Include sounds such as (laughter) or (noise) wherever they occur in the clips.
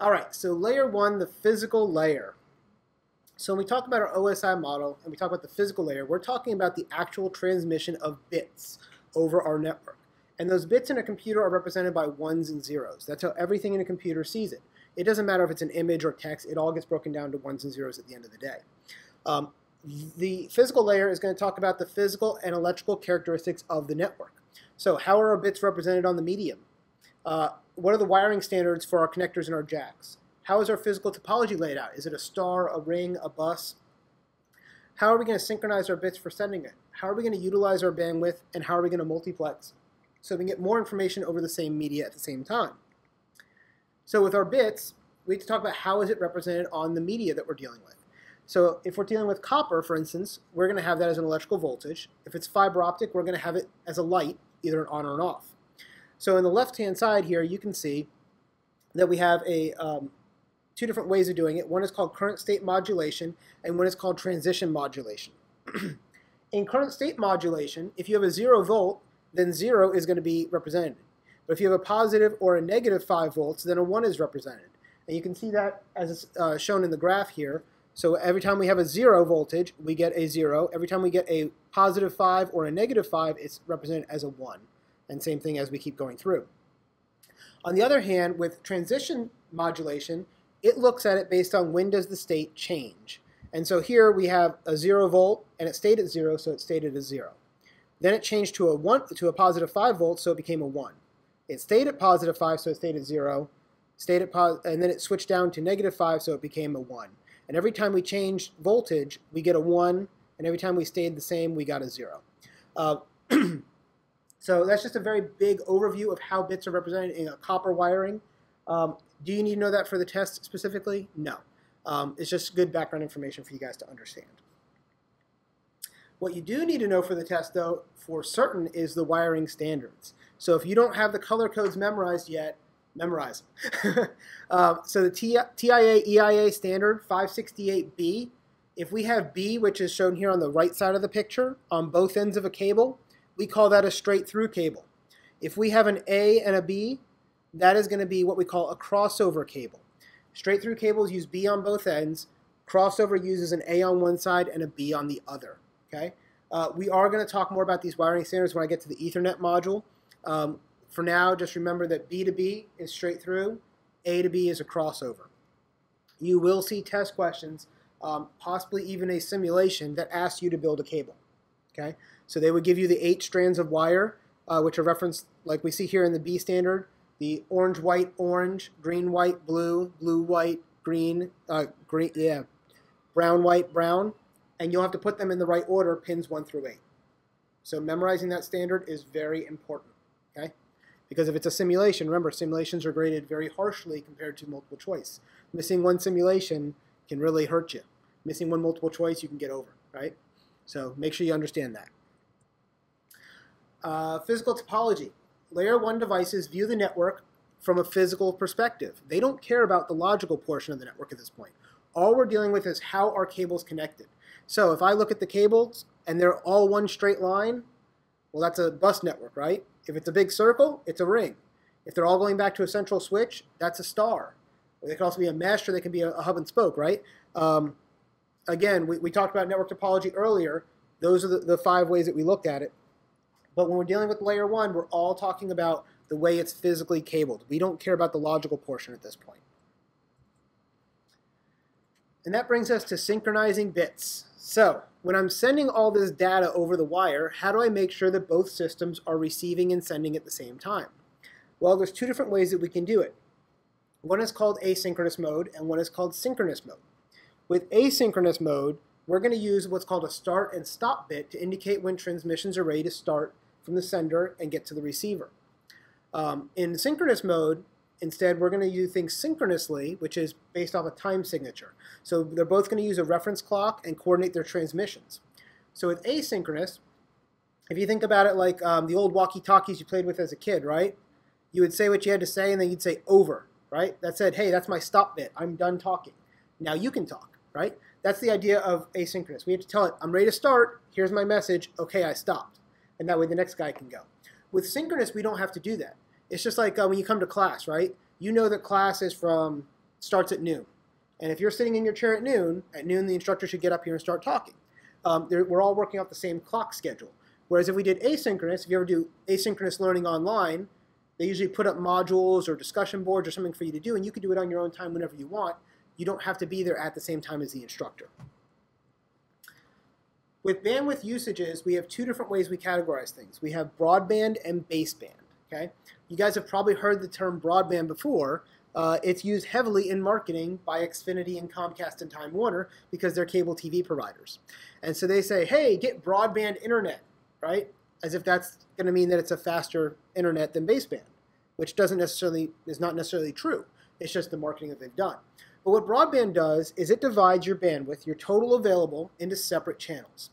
All right, so layer one, the physical layer. So when we talk about our OSI model and we talk about the physical layer, we're talking about the actual transmission of bits over our network. And those bits in a computer are represented by ones and zeros. That's how everything in a computer sees it. It doesn't matter if it's an image or text, it all gets broken down to ones and zeros at the end of the day. Um, the physical layer is going to talk about the physical and electrical characteristics of the network. So how are our bits represented on the medium? Uh, what are the wiring standards for our connectors and our jacks? How is our physical topology laid out? Is it a star, a ring, a bus? How are we going to synchronize our bits for sending it? How are we going to utilize our bandwidth? And how are we going to multiplex so we can get more information over the same media at the same time? So with our bits, we have to talk about how is it represented on the media that we're dealing with. So if we're dealing with copper, for instance, we're going to have that as an electrical voltage. If it's fiber optic, we're going to have it as a light, either an on or an off. So in the left-hand side here, you can see that we have a um, two different ways of doing it. One is called current state modulation, and one is called transition modulation. (clears throat) in current state modulation, if you have a zero volt, then zero is going to be represented. But if you have a positive or a negative 5 volts, then a 1 is represented. And you can see that as uh, shown in the graph here. So every time we have a zero voltage, we get a zero. Every time we get a positive 5 or a negative 5, it's represented as a 1 and same thing as we keep going through. On the other hand, with transition modulation, it looks at it based on when does the state change. And so here we have a zero volt, and it stayed at zero, so it stayed at a zero. Then it changed to a one to a positive five volt, so it became a one. It stayed at positive five, so it stayed at zero. Stayed at pos and then it switched down to negative five, so it became a one. And every time we changed voltage, we get a one, and every time we stayed the same, we got a zero. Uh, (clears throat) So that's just a very big overview of how bits are represented in a copper wiring. Um, do you need to know that for the test specifically? No. Um, it's just good background information for you guys to understand. What you do need to know for the test, though, for certain, is the wiring standards. So if you don't have the color codes memorized yet, memorize them. um, (laughs) so the TIA EIA standard 568B, if we have B, which is shown here on the right side of the picture, on both ends of a cable, we call that a straight through cable. If we have an A and a B, that is going to be what we call a crossover cable. Straight through cables use B on both ends. Crossover uses an A on one side and a B on the other. Okay. Uh, we are going to talk more about these wiring standards when I get to the Ethernet module. Um, for now, just remember that B to B is straight through, A to B is a crossover. You will see test questions, um, possibly even a simulation that asks you to build a cable. Okay, so they would give you the eight strands of wire, uh, which are referenced like we see here in the B standard, the orange, white, orange, green, white, blue, blue, white, green, uh, green, yeah, brown, white, brown, and you'll have to put them in the right order, pins one through eight. So memorizing that standard is very important, okay? Because if it's a simulation, remember, simulations are graded very harshly compared to multiple choice. Missing one simulation can really hurt you. Missing one multiple choice, you can get over, right? So make sure you understand that. Uh, physical topology. Layer 1 devices view the network from a physical perspective. They don't care about the logical portion of the network at this point. All we're dealing with is how are cables connected. So if I look at the cables and they're all one straight line, well, that's a bus network, right? If it's a big circle, it's a ring. If they're all going back to a central switch, that's a star. Or they can also be a mesh or they can be a, a hub and spoke, right? Um, again, we, we talked about network topology earlier. Those are the, the five ways that we looked at it. But when we're dealing with layer one, we're all talking about the way it's physically cabled. We don't care about the logical portion at this point. And that brings us to synchronizing bits. So when I'm sending all this data over the wire, how do I make sure that both systems are receiving and sending at the same time? Well, there's two different ways that we can do it. One is called asynchronous mode, and one is called synchronous mode. With asynchronous mode, we're going to use what's called a start and stop bit to indicate when transmissions are ready to start from the sender and get to the receiver. Um, in synchronous mode, instead, we're going to do things synchronously, which is based off a time signature. So they're both going to use a reference clock and coordinate their transmissions. So with asynchronous, if you think about it like um, the old walkie-talkies you played with as a kid, right? You would say what you had to say, and then you'd say over, right? That said, hey, that's my stop bit. I'm done talking. Now you can talk, right? That's the idea of asynchronous. We have to tell it, I'm ready to start. Here's my message. Okay, I stopped and that way the next guy can go. With synchronous, we don't have to do that. It's just like uh, when you come to class, right? You know that class is from starts at noon. And if you're sitting in your chair at noon, at noon the instructor should get up here and start talking. Um, we're all working off the same clock schedule. Whereas if we did asynchronous, if you ever do asynchronous learning online, they usually put up modules or discussion boards or something for you to do, and you can do it on your own time whenever you want. You don't have to be there at the same time as the instructor. With bandwidth usages, we have two different ways we categorize things. We have broadband and baseband. Okay, you guys have probably heard the term broadband before. Uh, it's used heavily in marketing by Xfinity and Comcast and Time Warner because they're cable TV providers. And so they say, hey, get broadband internet, right? As if that's going to mean that it's a faster internet than baseband, which doesn't necessarily is not necessarily true. It's just the marketing that they've done. But what broadband does is it divides your bandwidth, your total available, into separate channels.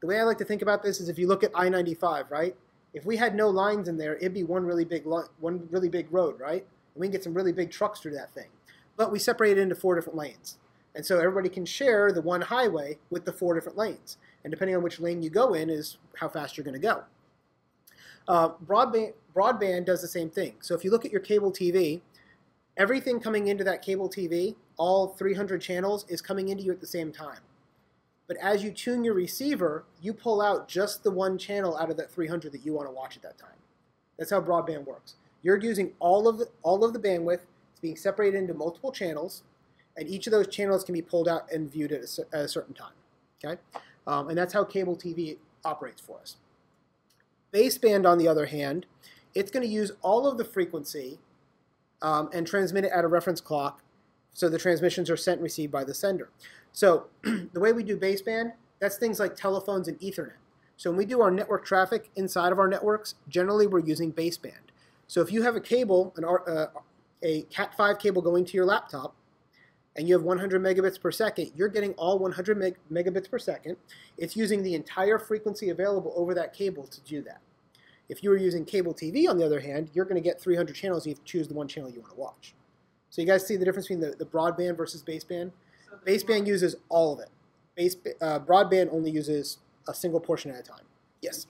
The way I like to think about this is if you look at I-95, right? If we had no lines in there, it'd be one really big one really big road, right? And we can get some really big trucks through that thing. But we separate it into four different lanes. And so everybody can share the one highway with the four different lanes. And depending on which lane you go in is how fast you're going to go. Uh, broadband, broadband does the same thing. So if you look at your cable TV, everything coming into that cable TV, all 300 channels, is coming into you at the same time. But as you tune your receiver, you pull out just the one channel out of that 300 that you want to watch at that time. That's how broadband works. You're using all of the, all of the bandwidth. It's being separated into multiple channels, and each of those channels can be pulled out and viewed at a, at a certain time. Okay, um, and that's how cable TV operates for us. Baseband, on the other hand, it's going to use all of the frequency um, and transmit it at a reference clock, so the transmissions are sent and received by the sender. So (clears throat) the way we do baseband, that's things like telephones and Ethernet. So when we do our network traffic inside of our networks, generally we're using baseband. So if you have a cable, an, uh, a Cat5 cable going to your laptop, and you have 100 megabits per second, you're getting all 100 meg megabits per second. It's using the entire frequency available over that cable to do that. If you were using cable TV, on the other hand, you're going to get 300 channels. You choose the one channel you want to watch. So you guys see the difference between the, the broadband versus baseband? So baseband uses all of it. Base, uh, broadband only uses a single portion at a time. Yes.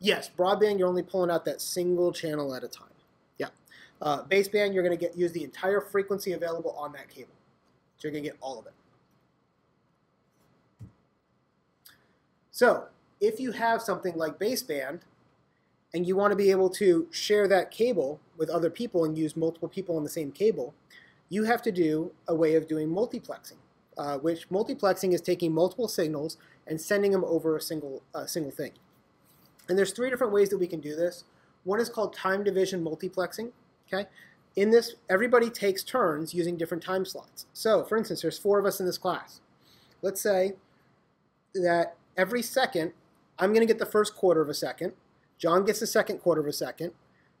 Yes, broadband, you're only pulling out that single channel at a time. Yeah. Uh, baseband, you're going to get use the entire frequency available on that cable. So you're going to get all of it. So if you have something like baseband, and you want to be able to share that cable with other people and use multiple people on the same cable, you have to do a way of doing multiplexing, uh, which multiplexing is taking multiple signals and sending them over a single, uh, single thing. And there's three different ways that we can do this. One is called time division multiplexing. Okay, in this, everybody takes turns using different time slots. So, for instance, there's four of us in this class. Let's say that every second, I'm going to get the first quarter of a second. John gets the second quarter of a second.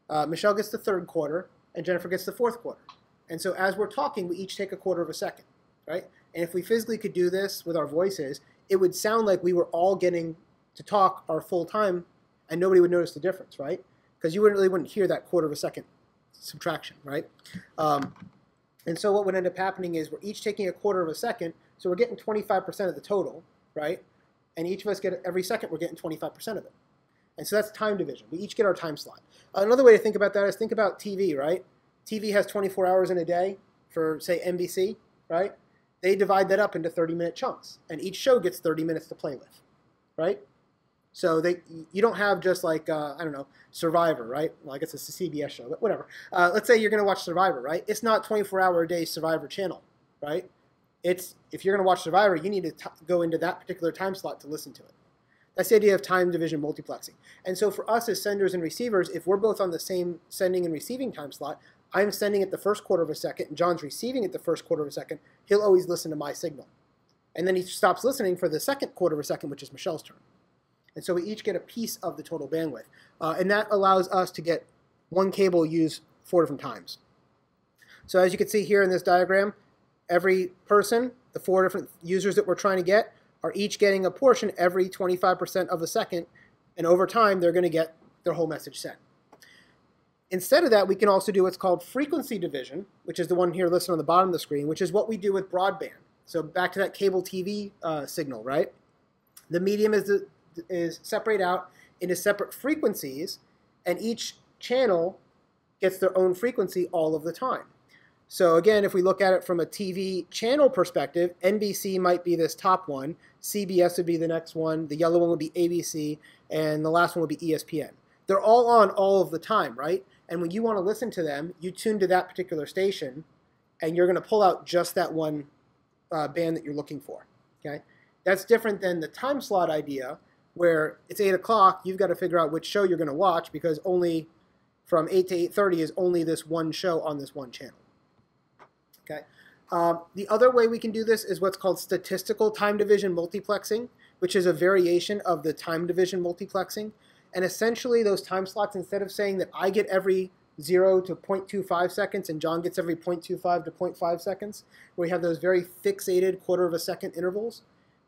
Uh, Michelle gets the third quarter, and Jennifer gets the fourth quarter. And so, as we're talking, we each take a quarter of a second, right? And if we physically could do this with our voices, it would sound like we were all getting to talk our full time and nobody would notice the difference, right? Because you wouldn't really wouldn't hear that quarter of a second subtraction, right? Um, and so what would end up happening is we're each taking a quarter of a second, so we're getting 25% of the total, right? And each of us get every second we're getting 25% of it. And so that's time division. We each get our time slot. Another way to think about that is think about TV, right? TV has 24 hours in a day for, say, NBC, right? They divide that up into 30 minute chunks, and each show gets 30 minutes to play with, right? So they, you don't have just like uh, I don't know Survivor, right? Well, I guess it's a CBS show, but whatever. Uh, let's say you're going to watch Survivor, right? It's not 24 hour a day Survivor channel, right? It's if you're going to watch Survivor, you need to go into that particular time slot to listen to it. That's the idea of time division multiplexing. And so for us as senders and receivers, if we're both on the same sending and receiving time slot, I'm sending at the first quarter of a second, and John's receiving at the first quarter of a second. He'll always listen to my signal, and then he stops listening for the second quarter of a second, which is Michelle's turn. And so we each get a piece of the total bandwidth. Uh, and that allows us to get one cable used four different times. So as you can see here in this diagram, every person, the four different users that we're trying to get, are each getting a portion every 25% of a second. And over time, they're going to get their whole message sent. Instead of that, we can also do what's called frequency division, which is the one here listed on the bottom of the screen, which is what we do with broadband. So back to that cable TV uh, signal, right? The medium is is separate out into separate frequencies, and each channel gets their own frequency all of the time. So again, if we look at it from a TV channel perspective, NBC might be this top one, CBS would be the next one, the yellow one would be ABC, and the last one would be ESPN. They're all on all of the time, right? And when you want to listen to them, you tune to that particular station, and you're going to pull out just that one uh, band that you're looking for. Okay, that's different than the time slot idea, where it's eight o'clock. You've got to figure out which show you're going to watch because only from eight to eight thirty is only this one show on this one channel. Okay. Um, the other way we can do this is what's called statistical time division multiplexing, which is a variation of the time division multiplexing. And essentially, those time slots, instead of saying that I get every 0 to 0.25 seconds and John gets every 0.25 to 0.5 seconds, where we have those very fixated quarter of a second intervals,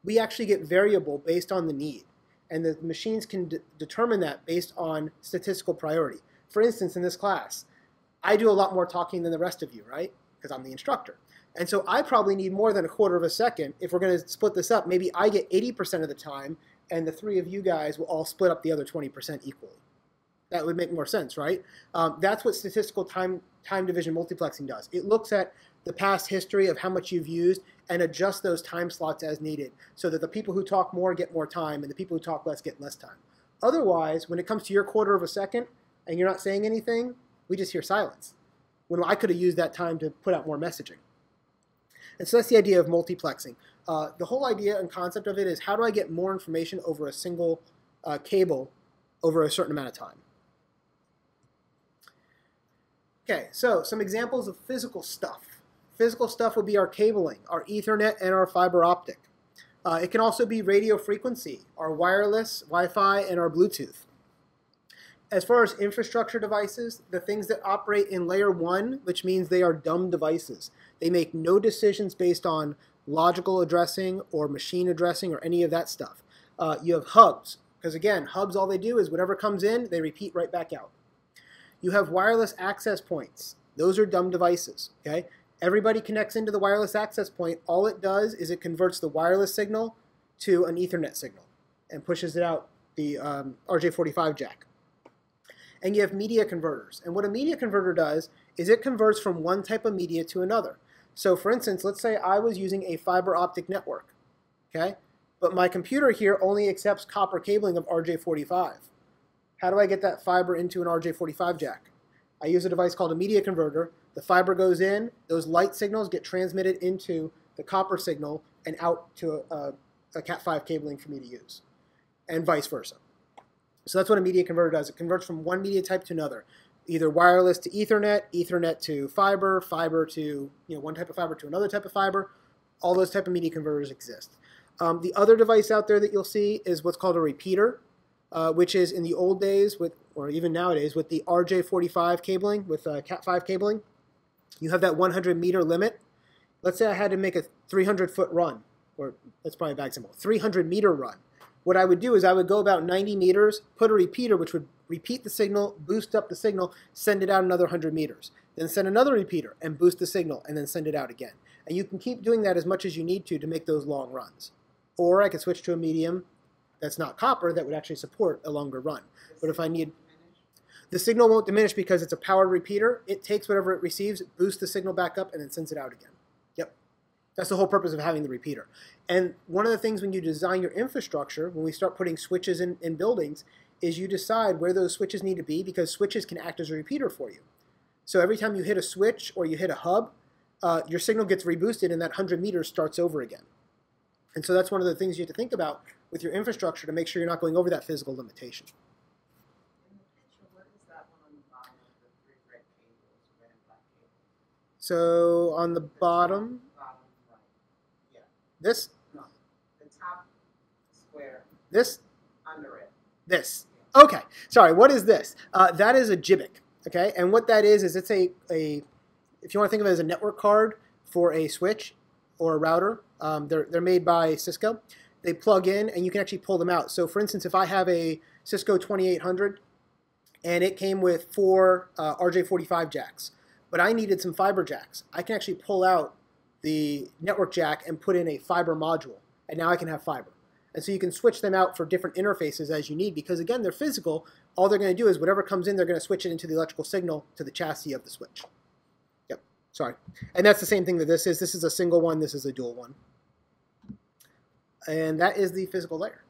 we actually get variable based on the need. And the machines can determine that based on statistical priority. For instance, in this class, I do a lot more talking than the rest of you, right? Because I'm the instructor. And so I probably need more than a quarter of a second. If we're going to split this up, maybe I get 80% of the time, and the three of you guys will all split up the other 20% equally. That would make more sense, right? Um, that's what statistical time, time division multiplexing does. It looks at the past history of how much you've used and adjusts those time slots as needed so that the people who talk more get more time and the people who talk less get less time. Otherwise, when it comes to your quarter of a second and you're not saying anything, we just hear silence. When I could have used that time to put out more messaging. And so that's the idea of multiplexing. Uh, the whole idea and concept of it is how do I get more information over a single uh, cable over a certain amount of time? Okay, so some examples of physical stuff. Physical stuff would be our cabling, our Ethernet, and our fiber optic. Uh, it can also be radio frequency, our wireless, Wi-Fi, and our Bluetooth. As far as infrastructure devices, the things that operate in layer one, which means they are dumb devices. They make no decisions based on logical addressing or machine addressing or any of that stuff. Uh, you have hubs, because again, hubs, all they do is whatever comes in, they repeat right back out. You have wireless access points. Those are dumb devices, okay? Everybody connects into the wireless access point. All it does is it converts the wireless signal to an Ethernet signal and pushes it out the um, RJ45 jack. And you have media converters. And what a media converter does is it converts from one type of media to another. So for instance, let's say I was using a fiber optic network, okay? But my computer here only accepts copper cabling of RJ45. How do I get that fiber into an RJ45 jack? I use a device called a media converter. The fiber goes in, those light signals get transmitted into the copper signal and out to a, a Cat5 cabling for me to use, and vice versa. So that's what a media converter does. It converts from one media type to another either wireless to Ethernet, Ethernet to fiber, fiber to you know one type of fiber to another type of fiber. All those type of media converters exist. Um, the other device out there that you'll see is what's called a repeater, uh, which is in the old days with, or even nowadays with the RJ45 cabling with uh, Cat5 cabling. You have that 100 meter limit. Let's say I had to make a 300 foot run, or that's probably a bad example, 300 meter run. What I would do is I would go about 90 meters, put a repeater which would repeat the signal, boost up the signal, send it out another 100 meters. Then send another repeater and boost the signal, and then send it out again. And you can keep doing that as much as you need to to make those long runs. Or I could switch to a medium that's not copper that would actually support a longer run. But if I need the signal won't diminish because it's a powered repeater. It takes whatever it receives, boosts the signal back up, and then sends it out again. That's the whole purpose of having the repeater. And one of the things when you design your infrastructure, when we start putting switches in, in buildings, is you decide where those switches need to be because switches can act as a repeater for you. So every time you hit a switch or you hit a hub, uh, your signal gets reboosted and that 100 meters starts over again. And so that's one of the things you have to think about with your infrastructure to make sure you're not going over that physical limitation. So on the bottom, this? No, the top square This? under it. This. Okay. Sorry, what is this? Uh, that is a GBIC. Okay, and what that is is it's a, a if you want to think of it as a network card for a switch or a router. Um, they're they're made by Cisco. They plug in and you can actually pull them out. So for instance, if I have a Cisco 2800 and it came with four uh, RJ45 jacks, but I needed some fiber jacks, I can actually pull out the network jack and put in a fiber module, and now I can have fiber. And so you can switch them out for different interfaces as you need because, again, they're physical, all they're going to do is whatever comes in, they're going to switch it into the electrical signal to the chassis of the switch. Yep, sorry. And that's the same thing that this is. This is a single one, this is a dual one. And that is the physical layer.